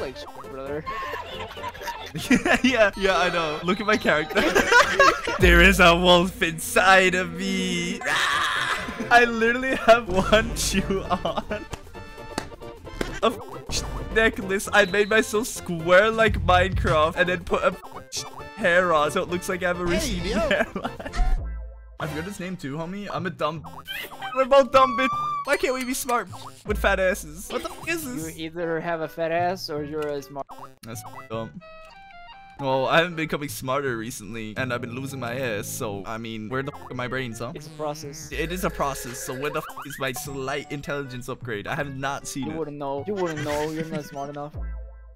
like brother. yeah, yeah, I know. Look at my character. there is a wolf inside of me. Ah! I literally have one shoe on. A necklace. I made myself square like Minecraft and then put a hair on so it looks like I have a receding hairline. I forgot his name too, homie. I'm a dumb. We're both dumb bitch. Why can't we be smart with fat asses? What the is this? You either have a fat ass or you're a smart. That's dumb. Well, I haven't been becoming smarter recently, and I've been losing my ass, so, I mean, where the fuck are my brains, huh? It's a process. It is a process, so where the fuck is my slight intelligence upgrade? I have not seen You it. You wouldn't know. You wouldn't know. You're not smart enough.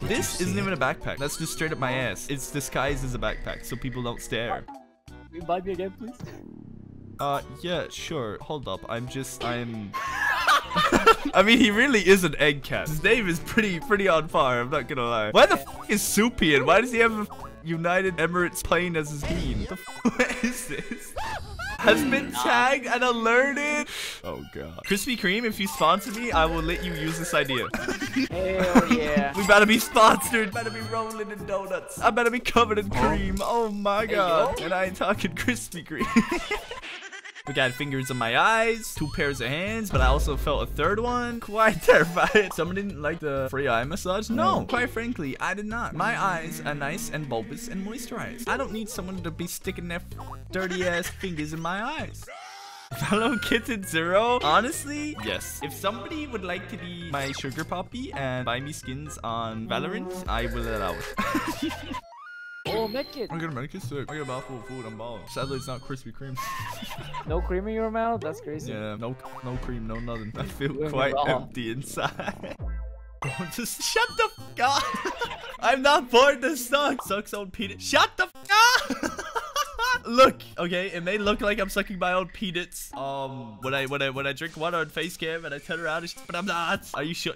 This isn't even a backpack. That's just straight up my ass. It's disguised as a backpack, so people don't stare. Can You buy me again, please. Uh, yeah, sure. Hold up. I'm just, I'm... I mean, he really is an egg cat. His name is pretty, pretty on fire. I'm not gonna lie. Why the fuck is Soupian? Why does he have a United Emirates plane as his bean? What the fuck what is this? Has been tagged and alerted. Oh god. Krispy Kreme, if you sponsor me, I will let you use this idea. Hell yeah. We better be sponsored. Better be rolling in donuts. I better be covered in cream. Oh my god. And I ain't talking Krispy Kreme. We got fingers in my eyes, two pairs of hands, but I also felt a third one. Quite terrified. Someone didn't like the free eye massage? No, quite frankly, I did not. My eyes are nice and bulbous and moisturized. I don't need someone to be sticking their dirty ass fingers in my eyes. Fellow Kitten Zerro? Honestly, yes. If somebody would like to be my sugar poppy and buy me skins on Valorant, I will allow it. Oh, make it. I'm gonna make it sick. I got a mouthful of food. I'm balling. Sadly, it's not Krispy Kreme. No cream in your mouth? That's crazy. yeah, no, no cream, no nothing. I feel Doing quite empty inside. Just shut the fuck up. I'm not bored. This sucks. Sucks old peanut. Shut the fuck up. look, okay, it may look like I'm sucking my own peanuts. Um, when I when I when I drink water on face cam and I turn around, and sh- but I'm not. Are you sure?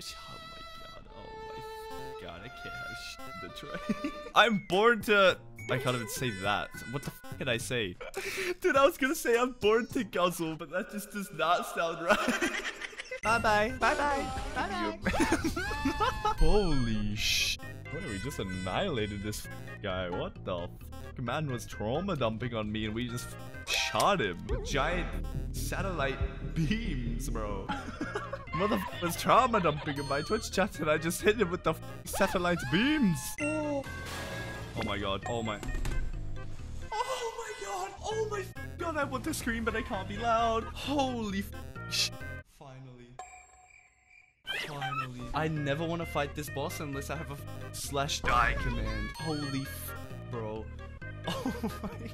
My god. My god. I can't have shit in the tray. I'm born to. I can't even say that. What the fuck can I say? Dude, I was gonna say I'm born to guzzle, but that just does not sound right. bye bye. Bye bye. Bye bye. Holy sh! Boy, we just annihilated this guy. What the fuck? Man was trauma dumping on me and we just shot him with giant satellite beams, bro. Motherfucker was trauma dumping in my Twitch chat and I just hit him with the satellite beams. Oh. Oh my god. Oh my. Oh my god. Oh my god. I want to scream, but I can't be loud. Holy sh. Finally. Finally. I never want to fight this boss unless I have a slash die command. Holy bro. Oh my.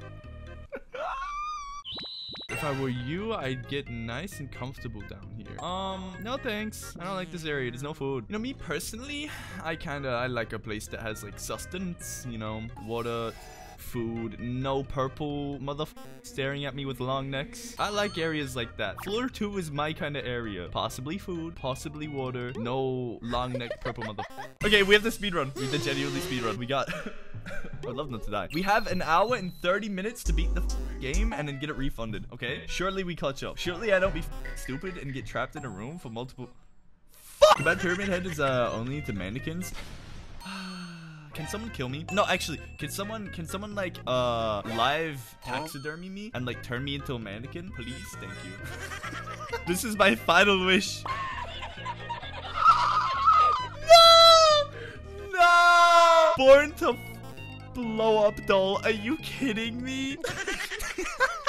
If I were you, I'd get nice and comfortable down here. Um, no thanks. I don't like this area. There's no food. You know, me personally, I kinda, I like a place that has like sustenance, you know, water, food, no purple mother staring at me with long necks. I like areas like that. Floor 2 is my kind of area. Possibly food, possibly water, no long neck purple mother. Okay, we have the speed run. We have the genuinely speed run. We got... I'd love not to die. We have an hour and 30 minutes to beat the game and then get it refunded, okay? Surely we clutch up. Surely I don't be stupid and get trapped in a room for multiple... Fuck! Bad Pyramid Head is uh, only to mannequins. Can someone kill me? No, actually, can someone can someone like uh live taxidermy me and like turn me into a mannequin? Please, thank you. this is my final wish. No! No! Born to blow up doll. Are you kidding me?